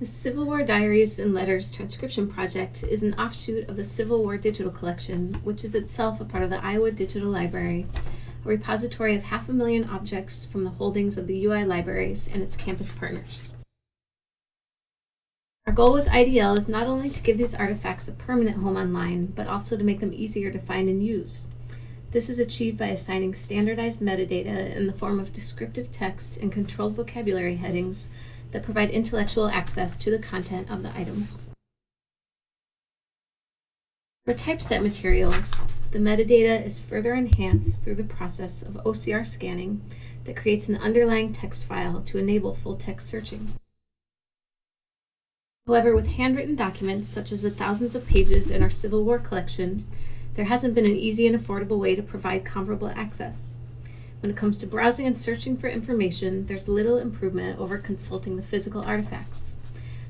The Civil War Diaries and Letters Transcription Project is an offshoot of the Civil War Digital Collection, which is itself a part of the Iowa Digital Library, a repository of half a million objects from the holdings of the UI libraries and its campus partners. Our goal with IDL is not only to give these artifacts a permanent home online, but also to make them easier to find and use. This is achieved by assigning standardized metadata in the form of descriptive text and controlled vocabulary headings that provide intellectual access to the content of the items. For typeset materials, the metadata is further enhanced through the process of OCR scanning that creates an underlying text file to enable full text searching. However, with handwritten documents, such as the thousands of pages in our Civil War collection, there hasn't been an easy and affordable way to provide comparable access. When it comes to browsing and searching for information, there's little improvement over consulting the physical artifacts.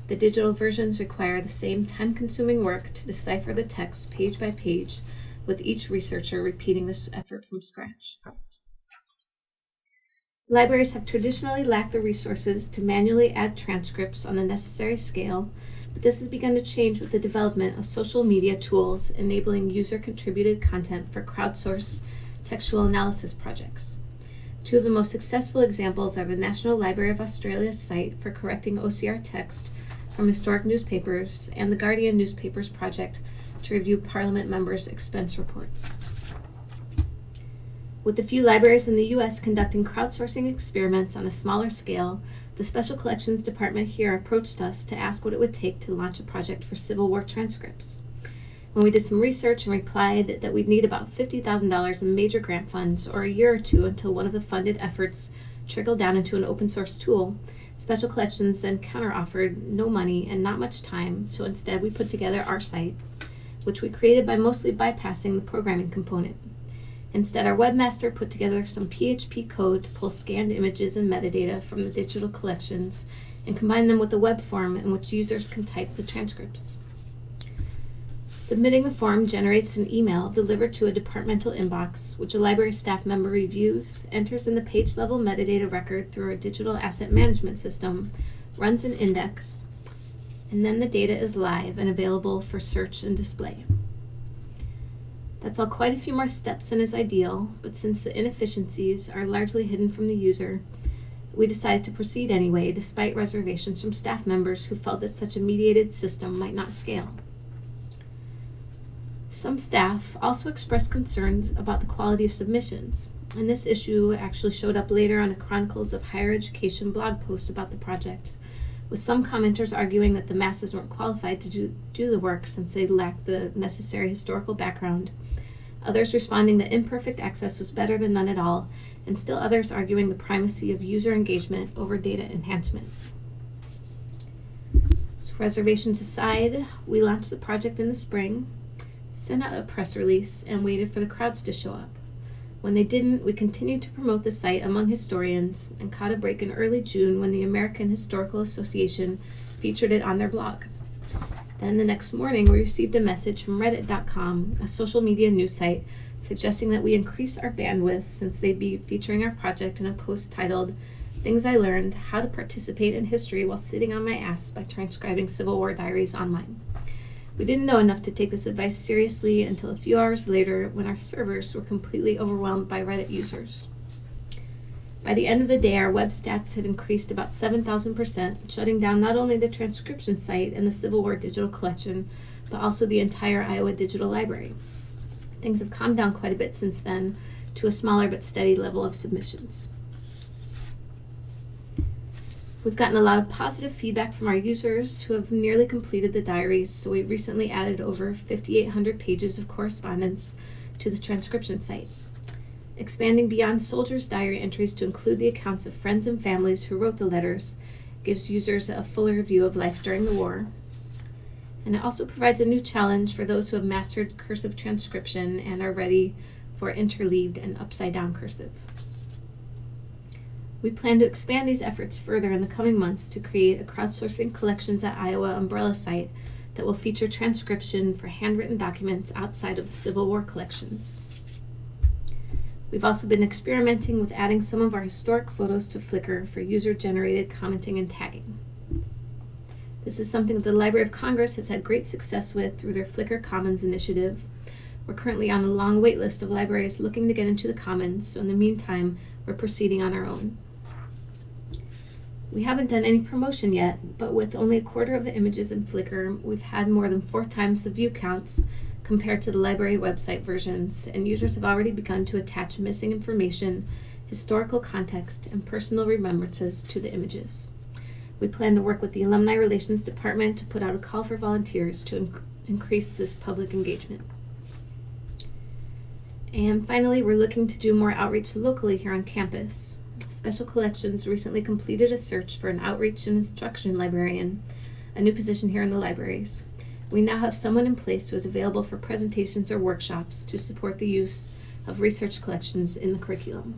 The digital versions require the same time consuming work to decipher the text page by page, with each researcher repeating this effort from scratch. Libraries have traditionally lacked the resources to manually add transcripts on the necessary scale, but this has begun to change with the development of social media tools enabling user contributed content for crowdsourced textual analysis projects. Two of the most successful examples are the National Library of Australia's site for correcting OCR text from historic newspapers and the Guardian Newspapers Project to review Parliament members' expense reports. With a few libraries in the U.S. conducting crowdsourcing experiments on a smaller scale, the Special Collections Department here approached us to ask what it would take to launch a project for Civil War transcripts. When we did some research and replied that we'd need about $50,000 in major grant funds or a year or two until one of the funded efforts trickled down into an open source tool, Special Collections then counteroffered no money and not much time, so instead we put together our site, which we created by mostly bypassing the programming component. Instead, our webmaster put together some PHP code to pull scanned images and metadata from the digital collections and combine them with a web form in which users can type the transcripts. Submitting the form generates an email delivered to a departmental inbox, which a library staff member reviews, enters in the page level metadata record through our digital asset management system, runs an index, and then the data is live and available for search and display. That's all quite a few more steps than is ideal, but since the inefficiencies are largely hidden from the user, we decided to proceed anyway, despite reservations from staff members who felt that such a mediated system might not scale. Some staff also expressed concerns about the quality of submissions, and this issue actually showed up later on a Chronicles of Higher Education blog post about the project, with some commenters arguing that the masses weren't qualified to do, do the work since they lacked the necessary historical background, others responding that imperfect access was better than none at all, and still others arguing the primacy of user engagement over data enhancement. So reservations aside, we launched the project in the spring, sent out a press release, and waited for the crowds to show up. When they didn't, we continued to promote the site among historians and caught a break in early June when the American Historical Association featured it on their blog. Then the next morning, we received a message from Reddit.com, a social media news site, suggesting that we increase our bandwidth since they'd be featuring our project in a post titled Things I Learned How to Participate in History While Sitting on My Ass by Transcribing Civil War Diaries Online. We didn't know enough to take this advice seriously until a few hours later when our servers were completely overwhelmed by Reddit users. By the end of the day, our web stats had increased about 7,000%, shutting down not only the transcription site and the Civil War digital collection, but also the entire Iowa Digital Library. Things have calmed down quite a bit since then to a smaller but steady level of submissions. We've gotten a lot of positive feedback from our users who have nearly completed the diaries, so we recently added over 5,800 pages of correspondence to the transcription site. Expanding beyond soldiers' diary entries to include the accounts of friends and families who wrote the letters gives users a fuller view of life during the war. And it also provides a new challenge for those who have mastered cursive transcription and are ready for interleaved and upside down cursive. We plan to expand these efforts further in the coming months to create a crowdsourcing collections at Iowa umbrella site that will feature transcription for handwritten documents outside of the Civil War collections. We've also been experimenting with adding some of our historic photos to Flickr for user generated commenting and tagging. This is something that the Library of Congress has had great success with through their Flickr Commons initiative. We're currently on a long wait list of libraries looking to get into the Commons, so in the meantime, we're proceeding on our own. We haven't done any promotion yet, but with only a quarter of the images in Flickr, we've had more than four times the view counts compared to the library website versions, and users have already begun to attach missing information, historical context, and personal remembrances to the images. We plan to work with the Alumni Relations Department to put out a call for volunteers to inc- increase this public engagement. And finally, we're looking to do more outreach locally here on campus. Special Collections recently completed a search for an outreach and instruction librarian, a new position here in the libraries. We now have someone in place who is available for presentations or workshops to support the use of research collections in the curriculum.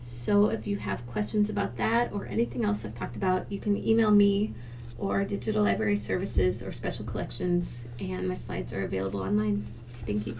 So if you have questions about that or anything else I've talked about, you can email me or Digital Library Services or Special Collections, and my slides are available online. Thank you.